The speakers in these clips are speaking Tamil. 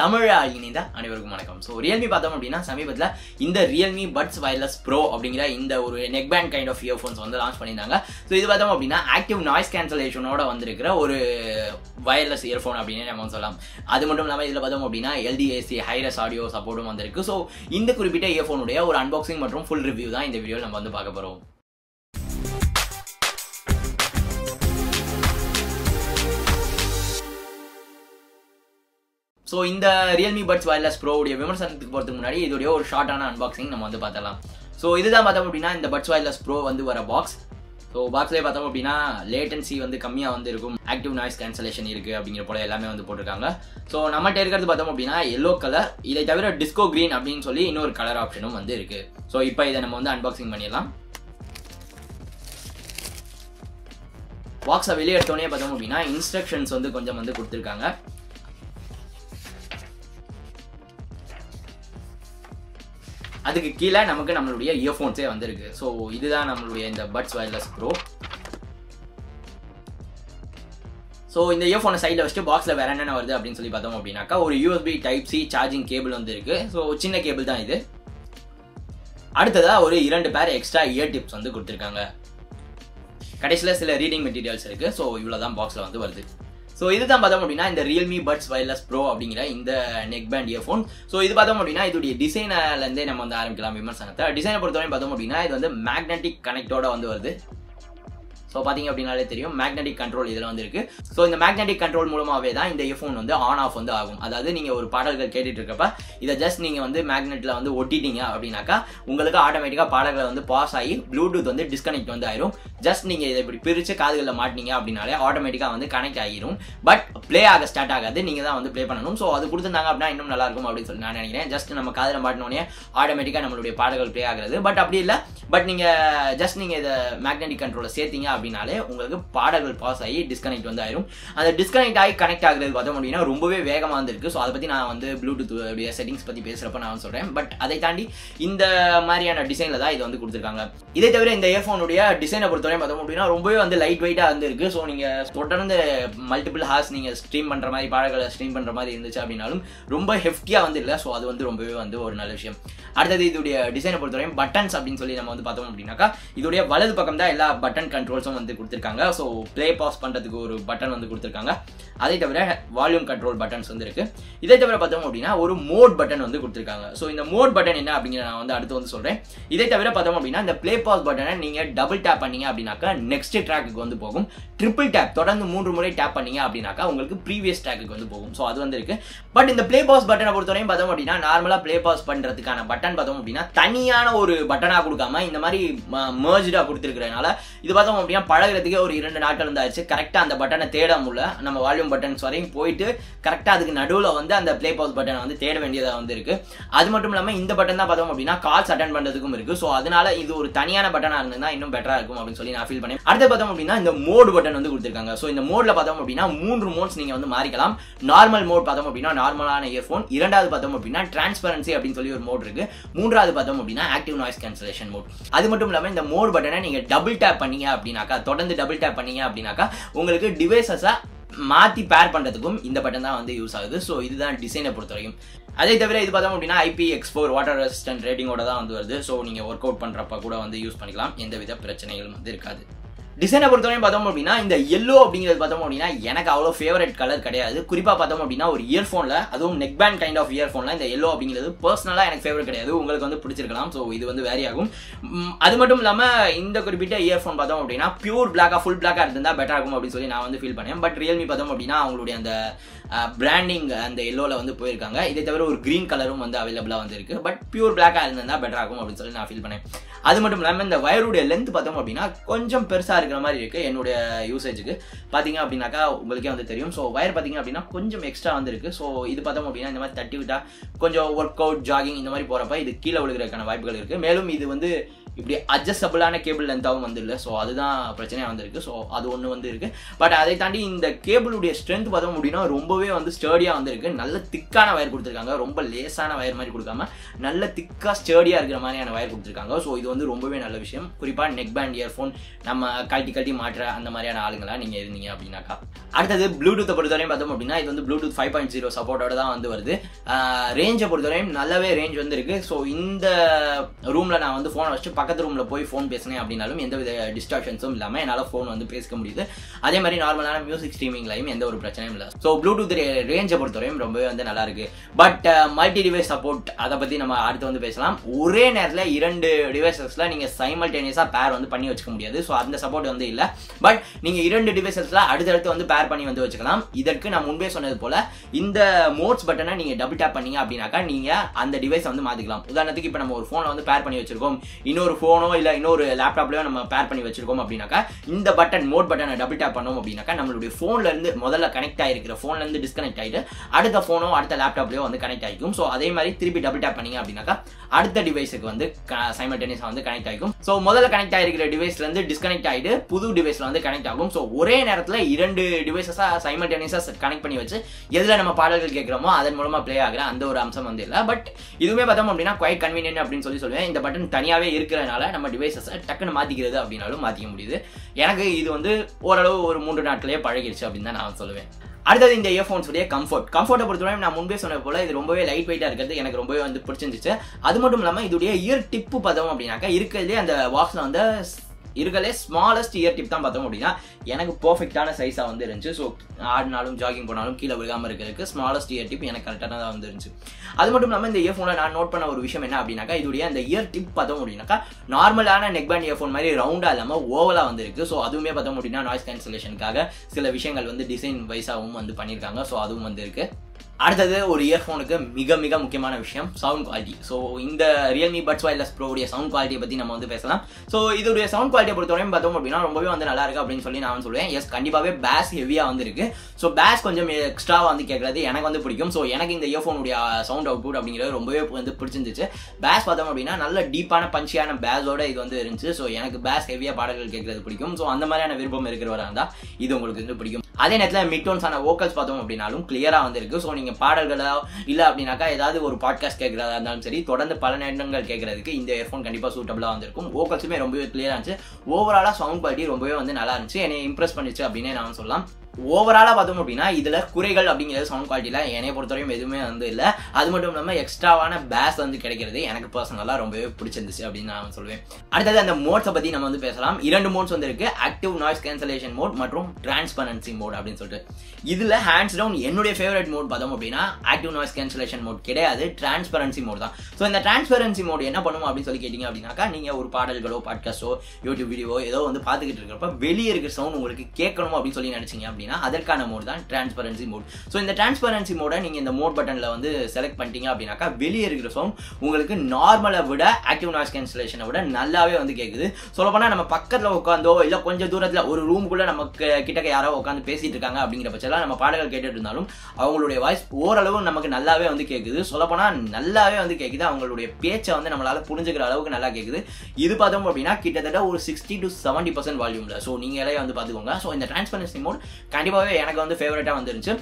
தமிழா இணைந்த அனைவருக்கும் வணக்கம். ஸோ ரியல்மி பார்த்தோம் அப்படின்னா சமீபத்தில் இந்த ரியல்மி பட்ஸ் வயர்லெஸ் ப்ரோ அப்படிங்கிற இந்த ஒரு neck band kind of earphones வந்து லான்ச் பண்ணியிருந்தாங்க. ஸோ இது பார்த்தோம் அப்படின்னா ஆக்டிவ் நாய்ஸ் கேன்சலேஷனோட வந்திருக்கிற ஒரு வயர்லெஸ் இயர்ஃபோன் அப்படின்னு நம்ம சொல்லலாம். அது மட்டும் இல்லாமல் இதில் பார்த்தோம் அப்படின்னா எல்டிஏசி ஹைரஸ் ஆடியோ சப்போர்ட்டும் வந்திருக்கு. ஸோ இந்த குறிப்பிட்ட இயர்ஃபோனுடைய ஒரு அன்பாக்சிங் மற்றும் ஃபுல் ரிவ்யூ தான் இந்த வீடியோவில் நம்ம வந்து பார்க்க போகிறோம் ஸோ இந்த ரியல்மி பட்ஸ் வயர்லெஸ் ப்ரோவுடைய விமர்சனத்துக்கு போகிறதுக்கு முன்னாடி இதோடைய ஒரு ஷார்ட்டான அன்பாக்சிங் நம்ம வந்து பார்த்தலாம் ஸோ இதுதான் பார்த்தோம் அப்படின்னா இந்த பட்ஸ் வயர்லெஸ் ப்ரோ வந்து வர பாக்ஸ் ஸோ பாக்ஸ்லேயே பார்த்தோம் அப்படின்னா லேட்டன்சி வந்து கம்மியாக வந்து இருக்கும். ஆக்டிவ் நாய்ஸ் கேன்சலேஷன் இருக்குது அப்படிங்கிற போல எல்லாமே வந்து போட்டிருக்காங்க. ஸோ நம்மகிட்ட இருக்கிறது பார்த்தோம் அப்படின்னா எல்லோ கலர் இதை தவிர டிஸ்கோ க்ரீன் அப்படின்னு சொல்லி இன்னொரு கலர் ஆப்ஷனும் வந்து இருக்குது ஸோ இப்போ இதை நம்ம வந்து அன்பாக்சிங் பண்ணிடலாம். பாக்ஸை வெளியே எடுத்தோடனே பார்த்தோம் அப்படின்னா இன்ஸ்ட்ரக்ஷன்ஸ் வந்து கொஞ்சம் வந்து கொடுத்துருக்காங்க. அதுக்கு கீழே நமக்கு நம்மளுடைய இயர்ஃபோன்ஸே வந்திருக்கு. ஸோ இதுதான் நம்மளுடைய இந்த பட்ஸ் வயர்லெஸ் ப்ரோ ஸோ இந்த இயர்ஃபோனை சைடில் வச்சுட்டு பாக்ஸில் வேற என்னென்ன வருது அப்படின்னு சொல்லி பார்த்தோம் அப்படின்னாக்கா ஒரு USB type C charging cable வந்துருக்கு ஸோ சின்ன கேபிள் தான் இது. அடுத்ததாக ஒரு இரண்டு பேர் எக்ஸ்ட்ரா இயர் டிப்ஸ் வந்து கொடுத்துருக்காங்க. கடைசியில் சில ரீடிங் மெட்டீரியல்ஸ் இருக்குது ஸோ இவ்வளோ தான் பாக்ஸில் வந்து வருது. ஸோ இதுதான் பார்த்தோம் அப்படின்னா இந்த ரியல்மி பட்ஸ் வயர்லெஸ் ப்ரோ அப்படிங்கிற இந்த நெக் பேண்ட் இயர்ஃபோன் ஸோ இது பார்த்தோம் அப்படின்னா இதோடைய டிசைனிலேருந்தே நம்ம வந்து ஆரம்பிக்கலாம் விமர்சனத்தை. டிசைனை பொறுத்தவரை பார்த்தோம் அப்படின்னா இது வந்து மேக்னெட்டிக் கனெக்டோட வந்து வருது. ஸோ பார்த்தீங்க அப்படின்னாலே தெரியும். மேக்னெட்டிக் கண்ட்ரோல் இதில் வந்து இருக்கு ஸோ இந்த மேக்னெட்டிக் கண்ட்ரோல் மூலமாகவே தான் இந்த இயர்ஃபோன் வந்து ஆன் ஆஃப் வந்து ஆகும். அதாவது நீங்கள் ஒரு பாடல்கள் கேட்டுட்டு இருக்கப்ப இதை ஜஸ்ட் நீங்கள் வந்து மேக்னெட்டில் வந்து ஒட்டிட்டீங்க அப்படின்னாக்கா உங்களுக்கு ஆட்டோமேட்டிக்காக பாடல்கள் வந்து பாஸ் ஆகி ப்ளூடூத் வந்து டிஸ்கனெக்ட் வந்து ஆயிரும். ஜஸ்ட் நீங்கள் இதை இப்படி பிரித்து காதுகளில் மாட்டினீங்க அப்படின்னாலே ஆட்டோமேட்டிக்காக வந்து கனெக்ட் ஆகிரும். பட் ப்ளே ஆக ஸ்டார்ட் ஆகாது. நீங்கள் தான் வந்து ப்ளே பண்ணணும். ஸோ அது கொடுத்துருந்தாங்க அப்படின்னா இன்னும் நல்லா இருக்கும் அப்படின்னு சொல்லி நான் நினைக்கிறேன். ஜஸ்ட் நம்ம காதில் மாட்டினோடனே ஆட்டோமேட்டிக்காக நம்மளுடைய பாடல்கள் ப்ளே ஆகிறது. பட் அப்படி இல்லை. பட் நீங்கள் ஜஸ்ட் நீங்கள் இதை மேக்னெட்டிக் கண்ட்ரோலை சேர்த்தீங்க அப்படின்னாலே உங்களுக்கு பாடல்கள் பாஸ் ஆகி டிஸ்கனெக்ட் வந்து ஆயிரும் அந்த டிஸ்கனெக்ட் ஆகி கனெக்ட் ஆகுறது பார்த்தோம் அப்படின்னா ரொம்பவே வேகமாக வந்துருக்கு. ஸோ அதை பற்றி நான் வந்து ப்ளூடூத் உடைய செட்டிங்ஸ் பற்றி பேசுகிறப்ப நான் சொல்கிறேன் பட் அதை தாண்டி இந்த மாதிரியான டிசைனில் தான் இது வந்து கொடுத்துருக்காங்க. இதை தவிர இந்த இயர்ஃபோனுடைய டிசைனை பொறுத்தவரை பார்த்தோம் அப்படின்னா ரொம்பவே வந்து லைட் வெயிட்டாக வந்துருக்கு ஸோ நீங்கள் தொடர்ந்து மல்டிபிள் ஹார்ஸ் நீங்கள் ஸ்ட்ரீம் பண்ணுற மாதிரி பாடல்களை ஸ்ட்ரீம் பண்ணுற மாதிரி இருந்துச்சு அப்படின்னாலும் ரொம்ப ஹெஃப்டியாக வந்து இல்லை ஸோ அது வந்து ரொம்பவே வந்து ஒரு நல்ல விஷயம். அடுத்தது இதோடைய டிசைனை பொறுத்தவரையும் பட்டன்ஸ் அப்படின்னு சொல்லி நம்ம வந்து பார்த்தோம் அப்படின்னாக்கா இதோடைய வலது பக்கம் தான் எல்லா பட்டன் கண்ட்ரோல்ஸும் வந்து கொடுத்துருக்காங்க. ஸோ ப்ளே பாஸ் பண்ணுறதுக்கு ஒரு பட்டன் வந்து கொடுத்துருக்காங்க. அதை தவிர வால்யூம் கண்ட்ரோல் பட்டன்ஸ் வந்து இருக்கு. இதை தவிர பார்த்தோம் அப்படின்னா ஒரு மோட் பட்டன் வந்து கொடுத்துருக்காங்க. ஸோ இந்த மோட் பட்டன் என்ன அப்படிங்கிற நான் வந்து அடுத்து வந்து சொல்கிறேன் இதை தவிர பார்த்தோம் அப்படின்னா இந்த ப்ளே பாஸ் பட்டனை நீங்கள் டபுள் டேப் பண்ணீங்க அப்படின்னாக்கா நெக்ஸ்ட் ட்ராக்குக்கு வந்து போகும். ட்ரிபிள் டேப் தொடர்ந்து மூன்று முறை டேப் பண்ணீங்க அப்படின்னாக்கா உங்களுக்கு ப்ரீவியஸ் ட்ராக்குக்கு வந்து போகும். ஸோ அது வந்து இருக்கு. பட் இந்த ப்ளே பாஸ் பட்டனை பொறுத்தவரையும் பார்த்தோம் அப்படின்னா நார்மலாக ப்ளே பாஸ் பண்ணுறதுக்கான பட்டன் பார்த்தோம் அப்படின்னா தனியான ஒரு பட்டனாக கொடுக்காம இந்த மாதிரி மேர்ஜாக கொடுத்துருக்கிறதுனால இது பார்த்தோம் அப்படின்னா பழகிறதுக்கே ஒரு இரண்டு நாட்கள் இருந்தாச்சு கரெக்டாக அந்த பட்டனை தேட முடியல. நம்ம வால்யூம் பட்டன்ஸ் வரையும் போயிட்டு கரெக்டாக அதுக்கு நடுவில் வந்து அந்த ப்ளே பாஸ் பட்டனை வந்து தேட வேண்டியதாக வந்து இருக்கு. அது மட்டும் இல்லாமல் இந்த பட்டன் தான் பார்த்தோம் அப்படின்னா கால்ஸ் அட்டன் பண்ணுறதுக்கும் இருக்கு. ஸோ அதனால இது ஒரு தனியான பட்டனாக இருந்ததுன்னா இன்னும் பெட்டராக இருக்கும் அப்படின்னு சொல்லி நான் ஃபீல் பண்ணேன். அடுத்து பார்த்தோம் அப்படின்னா இந்த மோடு பட்டன் வந்து கொடுத்துருக்காங்க. ஸோ இந்த மோட்ல பார்த்தோம் அப்படின்னா மூன்று மோட்ஸ் நீங்கள் வந்து மாறிக்கலாம். நார்மல் மோட் பார்த்தோம் அப்படின்னா நார்மலான இயர்ஃபோன் இரண்டாவது பார்த்தோம் அப்படின்னா டிரான்ஸ்பரன்சி அப்படின்னு சொல்லி ஒரு மோட் இருக்கு. மூன்றாவது பார்த்தோம் அப்படின்னா ஆக்டிவ் நாய்ஸ் கேன்சலேஷன் மோட் அது மட்டும் இல்லாமல் இந்த மோட் பட்டனை நீங்கள் டபுள் டேப் பண்ணீங்க அப்படின்னாக்கா தொடர்ந்து டபுள் டேப் பண்ணீங்க அப்படின்னாக்கா உங்களுக்கு டிவைசஸை மாற்றி பேர் பண்ணுறதுக்கும் இந்த பட்டன் தான் வந்து யூஸ் ஆகுது. ஸோ இதுதான் டிசைனை பொறுத்த வரைக்கும் அதே தவிர இது பார்த்தோம் அப்படின்னா IP X four water resistant ரேட்டிங்கோட தான் வந்து வருது. ஸோ நீங்கள் ஒர்க் அவுட் பண்ணுறப்ப கூட வந்து யூஸ் பண்ணிக்கலாம். எந்தவித பிரச்சனைகளும் வந்து இருக்காது. டிசைனை பொறுத்தவரையும் பார்த்தோம் அப்படின்னா இந்த எல்லோ அப்படிங்கிறது பார்த்தோம் அப்படின்னா எனக்கு அவ்வளோ ஃபேவரட் கலர் கிடையாது. குறிப்பாக பார்த்தோம் அப்படின்னா ஒரு இயர்ஃபோனில் அதுவும் நெக் பேண்ட் கைண்ட் ஆஃப் இயர்ஃபோனில் இந்த எல்லோ அப்படிங்கிறது பர்சனலாக எனக்கு ஃபேவரட் கிடையாது. உங்களுக்கு வந்து பிடிச்சிருக்கலாம். ஸோ இது வந்து வேரி ஆகும் அது மட்டும் இல்லாமல் இந்த குறிப்பிட்ட இயர்ஃபோன் பார்த்தோம் அப்படின்னா பியூர் பிளாக்காக ஃபுல் பிளாக்காக இருந்தால் பெட்டர் ஆகும் அப்படின்னு சொல்லி நான் வந்து ஃபீல் பண்ணேன். பட் ரியல்மி பார்த்தோம் அப்படின்னா அவங்களுடைய அந்த பிராண்டிங் அந்த எல்லோவில் வந்து போயிருக்காங்க. இதை தவிர ஒரு க்ரீன் கலரும் வந்து அவைலபிளாக வந்துருக்கு. பட் பியூர் பிளாக்காக இருந்திருந்தால் பெட்டர் ஆகும் அப்படின்னு சொல்லி நான் ஃபீல் பண்ணேன். அது மட்டும் இல்லாமல் இந்த வயருடைய லென்த் பார்த்தோம் அப்படின்னா கொஞ்சம் பெருசாக இருக்கிற மாதிரி இருக்குது என்னுடைய யூசேஜுக்கு பார்த்தீங்க அப்படின்னாக்கா உங்களுக்கே வந்து தெரியும். ஸோ வயர் பார்த்தீங்க அப்படின்னா கொஞ்சம் எக்ஸ்ட்ரா வந்துருக்கு. ஸோ இது பார்த்தோம் அப்படின்னா இந்த மாதிரி தட்டி விட்டால் கொஞ்சம் ஒர்க் அவுட் ஜாகிங் இந்த மாதிரி போகிறப்ப இது கீழே விழுகிறதுக்கான வாய்ப்புகள் இருக்குது மேலும் இது வந்து இப்படி அட்ஜஸ்டபிளான கேபிள் லென்த்தாகவும் வந்துடல ஸோ அதுதான் பிரச்சனையாக வந்திருக்கு. ஸோ அது ஒன்று வந்து இருக்கு பட் அதை தாண்டி இந்த கேபிளுடைய ஸ்ட்ரென்த் பார்த்தோம் அப்படின்னா ரொம்பவே வந்து ஸ்டேடியாக வந்திருக்கு. நல்ல திக்கான வயர் கொடுத்துருக்காங்க. ரொம்ப லேசான வயர் மாதிரி கொடுக்காம நல்ல திக்காக ஸ்டேடியாக இருக்கிற மாதிரியான வயர் கொடுத்துருக்காங்க. ஸோ இது வந்து ரொம்பவே நல்ல விஷயம். குறிப்பாக நெக் பேண்ட் இயர்ஃபோன் நம்ம கழட்டி கழட்டி மாற்ற அந்த மாதிரியான ஆளுங்களாக நீங்கள் இருந்தீங்க அப்படின்னாக்கா. அடுத்தது ப்ளூடூத்தை பொறுத்தவரையும் பார்த்தோம் அப்படின்னா இது வந்து ப்ளூடூத் ஃபைவ் பாயிண்ட் ஜீரோ சப்போர்ட்டோட தான் வந்து வருது. ரேஞ்சை பொறுத்தவரையும் நல்லாவே ரேஞ்ச் வந்துருக்கு. ஸோ இந்த ரூமில் நான் வந்து ஃபோனை வச்சு பக்கத்து ரூமில் போய் ஃபோன் பேசினேன் அப்படின்னாலும் எந்த வித டிஸ்ட்ராக்ஷன்ஸும் இல்லாமல் என்னால் ஃபோன் வந்து பேசிக்க முடியுது. அதே மாதிரி நார்மலான மியூசிக் ஸ்ட்ரீமிங்லையும் எந்த ஒரு பிரச்சனையும் இல்லை. ஸோ ப்ளூடூத் ரேஞ்சை பொறுத்தவரையும் ரொம்பவே வந்து நல்லா இருக்கு. பட் மல்டி டிவைஸ் சப்போர்ட் அதை பற்றி நம்ம அடுத்து வந்து பேசலாம். ஒரே நேரத்தில் இரண்டு டிவைசஸில் நீங்கள் சைமல்டேனியஸாக பேர் வந்து பண்ணி வச்சுக்க முடியாது. ஸோ அந்த சப்போர்ட் வந்து இல்லை. பட் நீங்கள் இரண்டு டிவைசஸில் அடுத்தடுத்து வந்து பேர் பண்ணி வந்து வச்சுக்கலாம். இதற்கு நான் முன்பே சொன்னது போல இந்த மோட்ஸ் பட்டனை நீங்கள் டபுள் டேப் பண்ணீங்க அப்படின்னாக்கா நீங்கள் அந்த டிவைஸை வந்து மாற்றிக்கலாம் உதாரணத்துக்கு இப்போ நம்ம ஒரு ஃபோனை வந்து பேர் பண்ணி வச்சிருக்கோம். இன்னொரு ஃபோனோ இல்லை இன்னொரு லேப்டாப்லையோ நம்ம பேர் பண்ணி வச்சிருக்கோம் அப்படின்னாக்கா இந்த பட்டன் மோட் பட்டனை டபுள் டேப் பண்ணோம் அப்படின்னாக்கா நம்மளுடைய ஃபோன்ல இருந்து முதல்ல கனெக்ட் ஆயிருக்கிற ஃபோன்ல இருந்து டிஸ்கனெக்ட் ஆயிட்டு அடுத்த ஃபோனோ அடுத்த லேப்டாப்லயோ வந்து கனெக்ட் ஆகிக்கும். ஸோ அதே மாதிரி திருப்பி டபுள் டேப் பண்ணீங்க அப்படின்னாக்கா அடுத்த டிவைஸுக்கு வந்து சைமல்டேனியஸாக வந்து கனெக்ட் ஆகிக்கும். ஸோ முதல்ல கனெக்ட் ஆகிருக்கிற டிவைஸ்ல இருந்து டிஸ்கனெக்ட் ஆகிட்டு புது டிவைஸ்ல வந்து கனெக்ட் ஆகும். ஸோ ஒரே நேரத்தில் இரண்டு டிவைசஸாக சைமல்டேனியஸாக கனெக்ட் பண்ணி வச்சு எதில் நம்ம பாடல்கள் கேட்குறோமோ அதன் மூலமாக ப்ளே ஆகிற அந்த ஒரு அம்சம் வந்து இல்லை. பட் இதுவுமே பார்த்தோம் அப்படின்னா குவைட் கன்வீனியன்ட் அப்படின்னு சொல்லி சொல்லுவேன். இந்த பட்டன் தனியாகவே இருக்கிறதுனால நம்ம டிவைசஸை டக்குன்னு மாற்றிக்கிறது அப்படின்னாலும் மாற்றிக்க முடியுது. எனக்கு இது வந்து ஓரளவு ஒரு மூன்று நாட்களே பழகிடுச்சு அப்படின்னு தான் நான் சொல்லுவேன். அடுத்தது இந்த இயர்ஃபோன்ஸுடைய கம்ஃபர்ட் கம்ஃபர்ட்டை பொறுத்தவரை நான் முன்பே சொன்ன போல இது ரொம்பவே லைட் வெயிட்டாக இருக்கிறது. எனக்கு ரொம்பவே வந்து பிடிச்சிருந்துச்சு. அது மட்டும் இல்லாமல் இதோடைய இயர் டிப்பு பதம் அப்படின்னாக்கா இருக்கிறதுலே அந்த பாக்ஸில் வந்து இருக்கலே ஸ்மாலஸ்ட் இயர் டிப் தான் பார்த்தோம் அப்படின்னா எனக்கு பர்ஃபெக்டான சைஸாக வந்து இருந்துச்சு. ஸோ ஆடினாலும் ஜாகிங் போனாலும் கீழே விழுகாமல் இருக்கிறதுக்கு ஸ்மாலஸ்ட் இயர் டிப் எனக்கு கரெக்டாக தான் வந்துருந்துச்சு அது மட்டும் இல்லாமல் இந்த இயர்ஃபோனில் நான் நோட் பண்ண ஒரு விஷயம் என்ன அப்படின்னாக்கா இதோடைய அந்த இயர் டிப் பார்த்தோம் அப்படின்னாக்கா நார்மலான நெக் பேண்ட் இயர்ஃபோன் மாதிரி ரவுண்டாக இல்லாமல் ஓவலாக வந்துருக்கு ஸோ அதுவுமே பார்த்தோம் அப்படின்னா நாய்ஸ் கேன்சலேஷனுக்காக சில விஷயங்கள் வந்து டிசைன் வைஸாகவும் வந்து பண்ணியிருக்காங்க ஸோ அதுவும் வந்துருக்கு அடுத்தது ஒரு இயர்ஃபோனுக்கு மிக மிக முக்கியமான விஷயம் சவுண்ட் குவாலிட்டி ஸோ இந்த ரியல்மி பட்ஸ் வைலஸ் ப்ரோடைய சவுண்ட் குவாலிட்டியை பற்றி நம்ம வந்து பேசலாம். ஸோ இதோடைய சவுண்ட் குவாலிட்டியை பொறுத்தவரையும் பார்த்தோம் அப்படின்னா ரொம்பவே வந்து நல்லா இருக்கு அப்படின்னு சொல்லி நான் சொல்லுவேன். எஸ் கண்டிப்பாகவே பேஸ் ஹெவியாக வந்துருக்கு ஸோ பேஸ் கொஞ்சம் எக்ஸ்ட்ராவாக வந்து கேட்குறது எனக்கு வந்து பிடிக்கும். ஸோ எனக்கு இந்த இயர்ஃபோனுடைய சவுண்ட் அவுட்புட் அப்படிங்கிறது ரொம்பவே வந்து பிடிச்சிருந்துச்சு. பேஸ் பார்த்தோம் அப்படின்னா நல்ல டீப்பான பஞ்சியான பேஸோட இது வந்து இருந்துச்சு. ஸோ எனக்கு பேஸ் ஹெவியாக பாடல்கள் கேட்கறது பிடிக்கும். ஸோ அந்த மாதிரியான விருப்பம் இருக்கிறவராக இருந்தால் இது உங்களுக்கு வந்து பிடிக்கும். அதே நேரத்தில் மிட் டோன்ஸான வோக்கல்ஸ் பார்த்தோம் அப்படின்னாலும் கிளியராக வந்திருக்கு. ஸோ நீங்கள் பாடல்களோ இல்லை அப்படின்னாக்கா ஏதாவது ஒரு பாட்காஸ்ட் கேட்குறதா இருந்தாலும் சரி தொடர்ந்து பல நேரங்கள் கேட்குறதுக்கு இந்த இயர்ஃபோன் கண்டிப்பாக சூட்டபிளாக வந்திருக்கும். வோக்கல்ஸுமே ரொம்பவே கிளியராக இருந்துச்சு. ஓவராலாக சவுண்ட் குவாலிட்டி ரொம்பவே வந்து நல்லா இருந்துச்சு. என்னை இம்ப்ரெஸ் பண்ணிச்சு அப்படின்னே நான் சொல்லலாம். ஓவராலாக பார்த்தோம் அப்படின்னா இதில் குறைகள் அப்படிங்கிறது சவுண்ட் குவாலிட்டியில் என்னை பொறுத்தவரையும் எதுவுமே வந்து இல்லை. அது மட்டும் இல்லாமல் எக்ஸ்ட்ராவான பேஸ் வந்து கிடைக்கிறது எனக்கு பர்சனலாக ரொம்பவே பிடிச்சிருந்துச்சு அப்படின்னு நான் சொல்லுவேன். அடுத்தது அந்த மோட்ஸை பற்றி நம்ம வந்து பேசலாம். இரண்டு மோட்ஸ் வந்து இருக்கு. ஆக்டிவ் நாய்ஸ் கேன்சலேஷன் மோட் மற்றும் டிரான்ஸ்பரன்சி மோட் அப்படின்னு சொல்லிட்டு. இதில் ஹேண்ட்ஸ் டவுன் என்னுடைய ஃபேவரட் மோட் பார்த்தோம் அப்படின்னா ஆக்டிவ் நாய்ஸ் கேன்சலேஷன் மோட் கிடையாது. டிரான்ஸ்பரன்சி மோட் தான். ஸோ இந்த டிரான்ஸ்பரன்சி மோட் என்ன பண்ணுவோம் அப்படின்னு சொல்லி கேட்டிங்க அப்படின்னாக்கா நீங்கள் ஒரு பாடல்களோ பாட்காஸ்ட்டோ யூடியூப் வீடியோ ஏதோ வந்து பார்த்துக்கிட்டு இருக்கிறப்ப வெளியே இருக்கிற சவுண்ட் உங்களுக்கு கேட்கணும் அப்படின்னு சொல்லி நினச்சிங்க அப்படின்னா அப்படின்னா அதற்கான மோட் தான் டிரான்ஸ்பரன்சி மோட் ஸோ இந்த டிரான்ஸ்பரன்சி மோடை நீங்கள் இந்த மோட் பட்டனில் வந்து செலக்ட் பண்ணிட்டீங்க அப்படின்னாக்கா வெளியே இருக்கிற சவுண்ட் உங்களுக்கு நார்மலை விட ஆக்டிவ் நாய்ஸ் கேன்சலேஷனை விட நல்லாவே வந்து கேட்குது சொல்லப்போனால் நம்ம பக்கத்தில் உட்காந்தோ இல்லை கொஞ்சம் தூரத்தில் ஒரு ரூமுக்குள்ளே நமக்கு கிட்டக்க யாரோ உட்காந்து பேசிட்டு இருக்காங்க அப்படிங்கிற பட்சத்தில் நம்ம பாடல்கள் கேட்டுட்டு இருந்தாலும் அவங்களுடைய வாய்ஸ் ஓரளவு நமக்கு நல்லாவே வந்து கேட்குது சொல்லப்போனால் நல்லாவே வந்து கேட்குது அவங்களுடைய பேச்சை வந்து நம்மளால புரிஞ்சுக்கிற அளவுக்கு நல்லா கேட்குது இது பார்த்தோம் அப்படின்னா கிட்டத்தட்ட ஒரு சிக்ஸ்டி டு செவன்டி பர்சன்ட் வால்யூமில் ஸோ நீங்களே வந்து பார்த்துக்கோங்க. ஸோ இந்த டிரான்ஸ்பரன்சி மோட் கண்டிப்பாகவே எனக்கு வந்து ஃபேவரட்டாக வந்துருச்சு.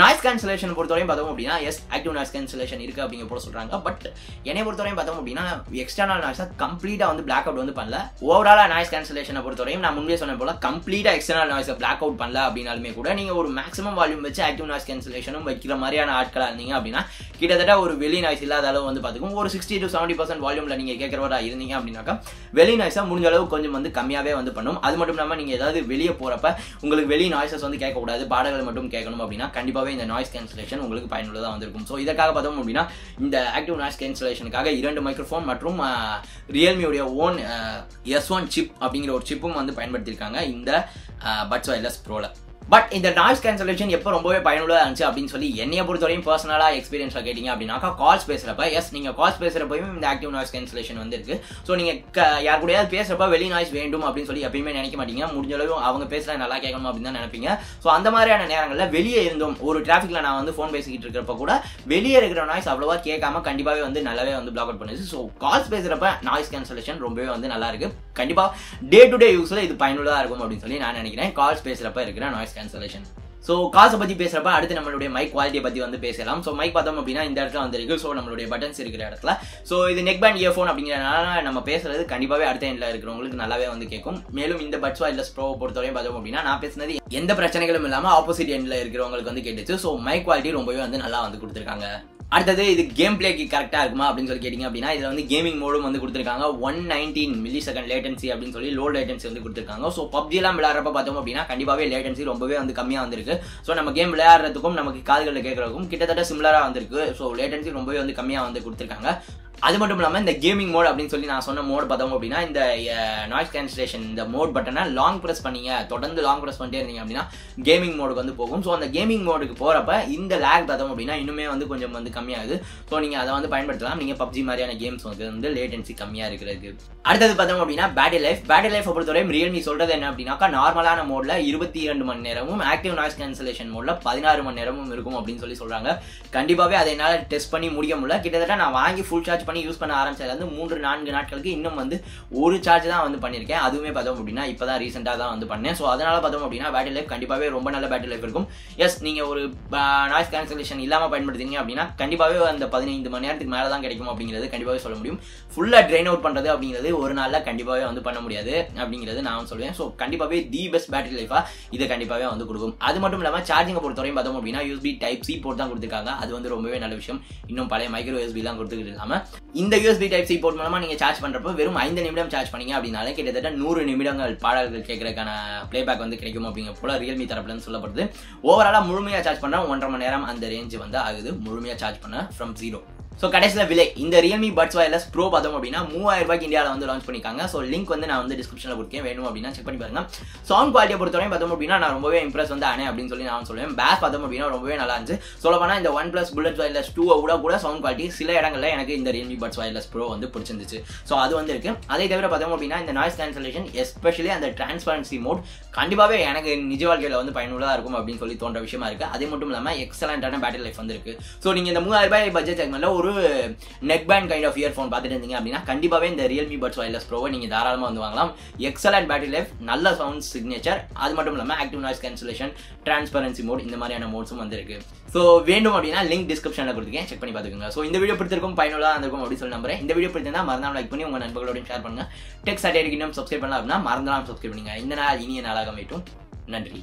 நாய்ஸ் கேன்சலேஷன் பொறுத்தவரையும் பார்த்தோம் அப்படின்னா எஸ் ஆக்டிவ் நாய்ஸ் கேன்சலேஷன் இருக்குது அப்படிங்க போல சொல்கிறாங்க பட் என்னை பொறுத்தவரையும் பார்த்தோம் அப்படின்னா எக்ஸ்டர்னல் நாய்ஸ் கம்ப்ளீட்டாக வந்து பிளாக் அவுட் வந்து பண்ணல. ஓவராலாக நாய்ஸ் கேன்சலேஷனை பொறுத்தவரையும் நான் முன்பே சொன்ன போல கம்ப்ளீட்டாக எக்ஸ்டர்னல் நாய்ஸை பிளாக் அவுட் பண்ணல அப்படின்னாலுமே கூட நீங்கள் ஒரு மேக்ஸிமம் வால்யூம் வச்சு ஆக்டிவ் நாய்ஸ் கேன்சலேஷனும் வைக்கிற மாதிரியான ஆட்களாக இருந்தீங்க அப்படின்னா கிட்டத்தட்ட ஒரு வெளி நாய்ஸ் இல்லாத அளவு வந்து பார்த்துக்கும் ஒரு சிக்ஸ்டி டு செவன்டி பர்சன்ட் வால்யூமில் நீங்கள் கேட்குறவரா இருந்தீங்க அப்படின்னாக்கா வெளி நாய்ஸாக முடிஞ்ச அளவு கொஞ்சம் வந்து கம்மியாகவே வந்து பண்ணும். அது மட்டும் இல்லாமல் நீங்கள் ஏதாவது வெளியே போகிறப்ப உங்களுக்கு வெளி நாய்ஸஸ் வந்து கேட்கக்கூடாது. பாடல்கள் மட்டும் கேட்கணும் அப்படின்னா கண்டிப்பாகவே இந்த நாய்ஸ் கேன்சலேஷன் உங்களுக்கு பயனுள்ளதாக வந்திருக்கும். ஸோ இதற்காக பார்த்தோம் அப்படின்னா இந்த ஆக்டிவ் நாய்ஸ் கேன்சலேஷனுக்காக இரண்டு மைக்ரோஃபோன் மற்றும் ரியல்மியுடைய ஓன் எஸ் ஒன் சிப் அப்படிங்கிற ஒரு சிப்பும் வந்து பயன்படுத்தியிருக்காங்க. இந்த பட்ஸ் ஒயர்லெஸ் ப்ரோவில் பட் இந்த நாய்ஸ் கேன்சலேஷன் எப்போ ரொம்பவே பயனுள்ளதாக இருந்துச்சு அப்படின்னு சொல்லி என்னைய பொறுத்தவரையும் பர்சனலாக எக்ஸ்பீரியன்ஸாக கேட்டிங்க அப்படின்னாக்கா கால்ஸ் பேசுகிறப்ப எஸ் நீங்கள் கால்ஸ் பேசுகிறப்பையும் இந்த ஆக்டிவ் நாய்ஸ் கேன்சலேஷன் வந்துருக்கு. ஸோ நீங்கள் யார் கூடயாவது பேசுகிறப்ப வெளி நாய்ஸ் வேண்டும் அப்படின்னு சொல்லி எப்பயுமே நினைக்க மாட்டீங்க. முடிஞ்ச அளவு அவங்க பேசுகிற நல்லா கேட்கணும் அப்படின்னு தான் நினைப்பீங்க. ஸோ அந்த மாதிரியான நேரங்களில் வெளியே இருந்தோம் ஒரு டிராஃபிக்கில் நான் வந்து ஃபோன் பேசிக்கிட்டு இருக்கிறப்ப கூட வெளியே இருக்கிற நாய்ஸ் அவ்வளோவா கேட்காம கண்டிப்பாகவே வந்து நல்லாவே வந்து பிளாக் அவுட் பண்ணுது ஸோ கால்ஸ் பேசுகிறப்ப நாய்ஸ் கேன்சலேஷன் ரொம்பவே வந்து நல்லா இருக்கு கண்டிப்பாக டே டு டே யூஸில் இது பயனுள்ளதாக இருக்கும் அப்படின்னு சொல்லி நான் நினைக்கிறேன். கால்ஸ் பேசுகிறப்ப இருக்கிற நாய்ஸ் கேன்சலேஷன் ஸோ காசை பற்றி பேசுகிறப்ப அடுத்து நம்மளுடைய மைக் குவாலிட்டியை பற்றி வந்து பேசலாம். ஸோ மைக் பார்த்தோம் அப்படின்னா இந்த இடத்துல வந்துருக்கு. ஸோ நம்மளுடைய பட்டன்ஸ் இருக்கிற இடத்துல. ஸோ இது நெக் பேண்ட் இயர்ஃபோன் அப்படிங்கிறனால நம்ம பேசுறது கண்டிப்பாகவே அடுத்த எண்டில் இருக்கிறவங்களுக்கு நல்லாவே வந்து கேட்கும். மேலும் இந்த பட்ஸ் வாயிலஸ் ப்ரோ பொறுத்தவரையும் பார்த்தோம் அப்படின்னா நான் பேசுனது எந்த பிரச்சனைகளும் இல்லாமல் ஆப்போசிட் எண்டில் இருக்கிறவங்களுக்கு வந்து கேட்டுச்சு. ஸோ மைக் குவாலிட்டி ரொம்பவே வந்து நல்லா வந்து கொடுத்துருக்காங்க. அடுத்தது இது கேம் பிளேக்கு கரெக்டாக இருக்குமா அப்படின்னு சொல்லி கேட்டிங்க அப்படின்னா இதில் வந்து கேமிங் மோடும் வந்து கொடுத்துருக்காங்க. One nineteen milli second latency அப்படின்னு சொல்லி லோ லேட்டன்சி வந்து கொடுத்துருக்காங்க. ஸோ பப்ஜிலாம் விளையாடுறப்ப பார்த்தோம் அப்படின்னா கண்டிப்பாகவே லேட்டன்சி ரொம்பவே வந்து கம்மியாக வந்திருக்கு. ஸோ நம்ம கேம் விளையாடுறதுக்கும் நமக்கு காதுகளில் கேட்குறதுக்கும் கிட்டத்தட்ட சிமிலராக வந்திருக்கு. ஸோ லேட்டன்சி ரொம்பவே வந்து கம்மியாக வந்து கொடுத்துருக்காங்க. அது மட்டும் இல்லாமல் இந்த கேமிங் மோட் அப்படின்னு சொல்லி நான் சொன்ன மோட் பார்த்தோம் அப்படின்னா இந்த நாய்ஸ் கேன்சலேஷன் இந்த மோட் பட்டனை லாங் ப்ரெஸ் பண்ணீங்க. தொடர்ந்து லாங் ப்ரெஸ் பண்ணிட்டே இருந்தீங்க அப்படின்னா கேமிங் மோடுக்கு வந்து போகும். ஸோ அந்த கேமிங் மோடுக்கு போகிறப்ப இந்த லேக் பார்த்தோம் அப்படின்னா இன்னுமே வந்து கொஞ்சம் வந்து கம்மியாகுது. ஸோ நீங்கள் அதை வந்து பயன்படுத்தலாம். நீங்கள் பப்ஜி மாதிரியான கேம்ஸ் வந்து வந்து லேட்டன்சி கம்மியாக இருக்கிறதுக்கு. அடுத்தது பார்த்தோம் அப்படின்னா பேட்டரி லைஃப் பேட்டரி லைஃப் பொறுத்தவரையும் ரியல்மி சொல்கிறது என்ன அப்படின்னாக்கா நார்மலான மோடில் இருபத்தி இரண்டு மணி நேரமும் ஆக்டிவ் நாய்ஸ் கேன்சலேஷன் மோடில் பதினாறு மணி நேரமும் இருக்கும் அப்படின்னு சொல்லி சொல்கிறாங்க கண்டிப்பாகவே அதை என்னால் டெஸ்ட் பண்ணி முடிய முடியல. கிட்டத்தட்ட நான் வாங்கி ஃபுல் சார்ஜ் பண்ணி யூஸ் பண்ண ஆரம்பிச்சதுலேருந்து மூன்று நான்கு நாட்களுக்கு இன்னும் வந்து ஒரு சார்ஜ் தான் வந்து பண்ணியிருக்கேன் அதுவுமே பார்த்தோம் அப்படின்னா இப்போ தான் ரீசெண்டாக தான் வந்து பண்ணேன். ஸோ அதனால் பார்த்தோம் அப்படின்னா பேட்டரி லைஃப் கண்டிப்பாகவே ரொம்ப நல்ல பேட்டரி லைஃப் இருக்கும். எஸ் நீங்கள் ஒரு நாய்ஸ் கேன்சலேஷன் இல்லாமல் பயன்படுத்துறீங்க அப்படின்னா கண்டிப்பாகவே அந்த பதினைந்து மணி நேரத்துக்கு மேலே தான் கிடைக்கும் அப்படிங்கிறது கண்டிப்பாகவே சொல்ல முடியும். ஃபுல்லாக ட்ரெயின் அவுட் பண்ணுறது அப்படிங்கிறது ஒரு நாளில் கண்டிப்பாகவே வந்து பண்ண முடியாது அப்படிங்கிறது நான் சொல்லுவேன் ஸோ கண்டிப்பாகவே தி பெஸ்ட் பேட்டரி லைஃபாக இதை கண்டிப்பாகவே வந்து கொடுக்கும். அது மட்டும் இல்லாமல் சார்ஜிங்கை பொறுத்தவரையும் பார்த்தோம் அப்படின்னா யூஎஸ்பி டைப் சி போர்ட் தான் கொடுத்துருக்காங்க. அது வந்து ரொம்பவே நல்ல விஷயம். இன்னும் பழைய மைக்ரோ யூஎஸ்பிலாம் கொடுத்துக்கிட்டு இல்லாமல் இந்த யூஎஸ்பி டைப் சி போர்ட் மூலமாக நீங்கள் சார்ஜ் பண்ணுறப்போ வெறும் ஐந்து நிமிடம் சார்ஜ் பண்ணீங்க அப்படின்னாலே கிட்டத்தட்ட நூறு நிமிடங்கள் பாடல்கள் கேட்கறதுக்கான பிளேபேக் வந்து கிடைக்கும் அப்படிங்கிற போல ரியல்மி தரப்புலன்னு சொல்லப்படுது. ஓவராலாக முழுமையாக சார்ஜ் பண்ணால் ஒன்றரை மணி நேரம் அந்த ரேஞ்ச் வந்து ஆகுது. முழுமையாக சார்ஜ் பண்ண ஃப்ரம் ஜீரோ ஸோ கடைசியில் விலை. இந்த ரியல்மி பட்ஸ் வயர்லெஸ் ப்ரோ பார்த்தோம் அப்படின்னா மூவாயிரம் ரூபாய்க்கு இந்தியாவில் வந்து லான்ச் பண்ணிருக்காங்க ஸோ லிங்க் வந்து நான் வந்து டிஸ்கிரிப்ஷனில் கொடுக்கேன். வேணும் அப்படின்னா செக் பண்ணி பாருங்க. சவுண்ட் குவாலிட்டியை பொறுத்தவரை பார்த்தோம் அப்படின்னா நான் ரொம்பவே இம்ப்ரெஸ் வந்து ஆனே அப்படின்னு சொல்லி நான் சொல்லுவேன். பேஸ் பார்த்தோம் அப்படின்னா ரொம்பவே நல்லா இருந்துச்சு. சொல்ல போனால் இந்த OnePlus bullet wireless two கூட கூட சவுண்ட் குவாலிட்டி சில இடங்களில் எனக்கு இந்த ரியல்மி பட்ஸ் வயர்லெஸ் ப்ரோ வந்து பிடிச்சிருந்துச்சு. ஸோ அது வந்து இருக்கு. அதே தவிர பார்த்தோம் அப்படின்னா இந்த நாய்ஸ் கேன்சலேஷன் எஸ்பெஷலி அந்த டிரான்ஸ்பரன்சி மோட் கண்டிப்பாகவே எனக்கு நிஜ வாழ்க்கையில் வந்து பயனுள்ளதாக இருக்கும் அப்படின்னு சொல்லி தோன்ற விஷயமா இருக்குது அது மட்டும் இல்லாமல் எக்ஸலண்ட்டான பேட்டரி லைஃப் வந்துருக்கு ஸோ நீங்கள் இந்த மூவாயிரம் ரூபாய் பட்ஜெட் செக்மெண்ட்ல ஒரு neck band kind of earphone பார்த்துட்டு இருந்தீங்க அப்படின்னா கண்டிப்பாகவே இந்த ரியல்மி பட்ஸ் வயர்லெஸ் ப்ரோவை நீங்கள் தாராளமாக வந்து வாங்கலாம். எக்ஸலண்ட் பேட்டரி லைஃப் நல்ல சவுண்ட் சிக்னேச்சர் அது மட்டும் இல்லாமல் active noise cancellation transparency mode இந்த மாதிரியான மோட்ஸும் வந்துருக்கு ஸோ வேண்டும் அப்படின்னா லிங்க் டிஸ்கிரிப்ஷனில் கொடுத்துருக்கேன். செக் பண்ணி பார்த்துக்கோங்க. ஸோ இந்த வீடியோ பிடிச்சிருக்கும் பயனுள்ளதாக இருந்திருக்கும் அப்படின்னு சொல்லி நம்புறேன். இந்த வீடியோ பிடிச்சிருந்தா மறந்தாலும் லைக் பண்ணி உங்கள் நண்பர்களோடையும் ஷேர் பண்ணுங்க. டெக்ஸ் அட்டேரிக்கு சப்ஸ்கிரைப் பண்ணலாம் அப்படின்னா மறந்தாலும் சப்ஸ்கிரைப் பண்ணுங்க இந்த நாள் இனிய நாளாக அமைட்டும் நன்றி